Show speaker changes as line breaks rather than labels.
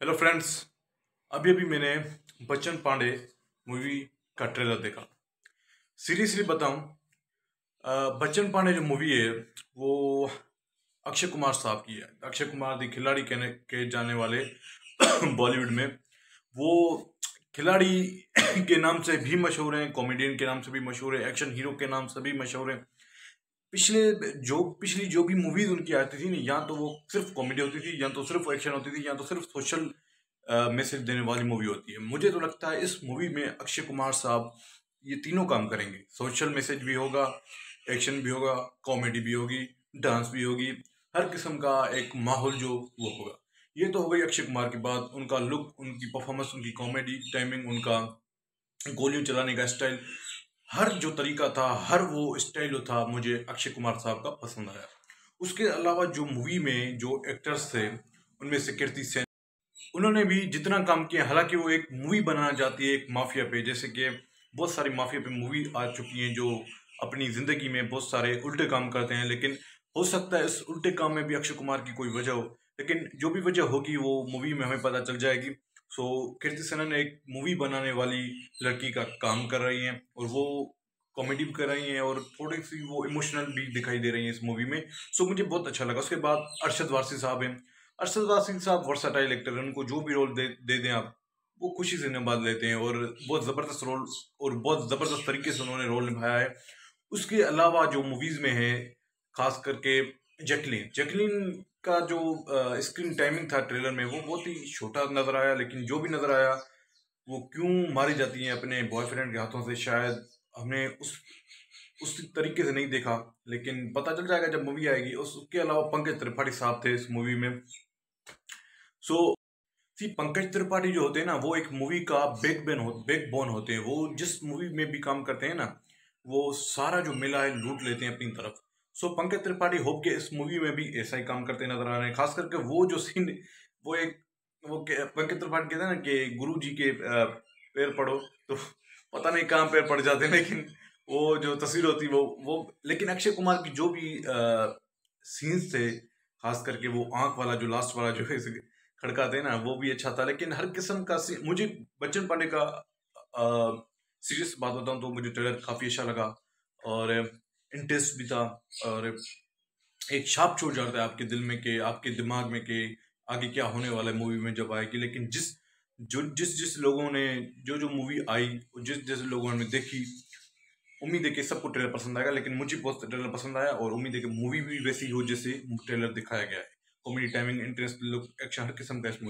Hello friends अभी अभी मैंने बच्चन पांडे मूवी का ट्रेलर देखा। सीरियसली बताऊँ बच्चन पांडे जो मूवी है, वो अक्षय कुमार साहब की है। अक्षय कुमार दी खिलाड़ी कहने, के जाने वाले बॉलीवुड में। वो खिलाड़ी के नाम से भी मशहूर हैं कॉमेडियन के नाम से भी मशहूर है एक्शन हीरो के नाम से भी मशहूर है। पिछले, जो पिछली जो भी मूवीज़ उनकी आती थी ना, या तो वो सिर्फ़ कॉमेडी होती थी, या तो सिर्फ़ एक्शन होती थी, या तो सिर्फ़ सोशल मैसेज देने वाली मूवी होती है। मुझे तो लगता है इस मूवी में अक्षय कुमार साहब ये तीनों काम करेंगे। सोशल मैसेज भी होगा एक्शन भी होगा कॉमेडी भी होगी डांस भी होगी, हर किस्म का एक माहौल जो वो होगा। ये तो हो गई अक्षय कुमार की बात, उनका लुक उनकी परफॉर्मेंस उनकी कॉमेडी टाइमिंग उनका गोलियों चलाने का स्टाइल हर जो तरीका था, हर वो स्टाइल था, मुझे अक्षय कुमार साहब का पसंद आया। उसके अलावा जो मूवी में जो एक्टर्स थे, उनमें से कीर्ति सेन, उन्होंने भी जितना काम किया, हालाँकि वो एक मूवी बनाना चाहती है एक माफिया पे, जैसे कि बहुत सारी माफिया पे मूवी आ चुकी हैं जो अपनी ज़िंदगी में बहुत सारे उल्टे काम करते हैं, लेकिन हो सकता है इस उल्टे काम में भी अक्षय कुमार की कोई वजह हो, लेकिन जो भी वजह होगी वो मूवी में हमें पता चल जाएगी। सो कीर्ति सेनन एक मूवी बनाने वाली लड़की का काम कर रही हैं और वो कॉमेडी भी कर रही हैं और थोड़ी सी वो इमोशनल भी दिखाई दे रही हैं इस मूवी में। सो मुझे बहुत अच्छा लगा। उसके बाद अरशद वारसी साहब हैं। अरशद वारसी साहब वर्साटाइल एक्टर हैं। उनको जो भी रोल दे दे दें आप, वो खुशी से निभा लेते हैं और बहुत ज़बरदस्त रोल और बहुत ज़बरदस्त तरीके से उन्होंने रोल निभाया है। उसके अलावा जो मूवीज़ में है, खास करके जैकलिन जैकलिन का जो स्क्रीन टाइमिंग था ट्रेलर में वो बहुत ही छोटा नज़र आया लेकिन जो भी नज़र आया वो क्यों मारी जाती हैं अपने बॉयफ्रेंड के हाथों से? शायद हमने उस उस तरीके से नहीं देखा लेकिन पता चल जाएगा जब मूवी आएगी। उसके अलावा पंकज त्रिपाठी साहब थे इस मूवी में। सो so, सी पंकज त्रिपाठी जो होते हैं ना वो एक मूवी का बैक बेन हो बैक बोन होते हैं। वो जिस मूवी में भी काम करते हैं ना वो सारा जो मिला है लूट लेते हैं अपनी तरफ़। सो पंकज त्रिपाठी होप के इस मूवी में भी ऐसा ही काम करते नज़र आ रहे हैं। खास करके वो जो सीन वो एक, वो पंकज त्रिपाठी कहते हैं ना कि गुरु जी के पैर पड़ो तो पता नहीं कहाँ पैर पड़ जाते लेकिन वो जो तस्वीर होती वो वो, लेकिन अक्षय कुमार की जो भी सीन्स थे, खास करके वो आँख वाला जो लास्ट वाला जो है खड़काते ना, वो भी अच्छा था। लेकिन हर किस्म का मुझे बच्चन पांडे का सीरियस बात बताऊँ तो मुझे ट्रेलर काफ़ी अच्छा लगा। और इंटरेस्ट भी था और एक छाप छोड़ जाता है आपके दिल में के, आपके दिमाग में के आगे क्या होने वाला है मूवी में जब आएगी। लेकिन जिस, जो, जिस जिस लोगों ने, जो जो मूवी आई, जिस जिस लोगों ने देखी, उम्मीद है कि सबको ट्रेलर पसंद आएगा, लेकिन मुझे बहुत ट्रेलर पसंद आया और उम्मीद है कि मूवी भी वैसी हो जैसे ट्रेलर दिखाया गया है। Comedy timing interest look action हर किस्म का इस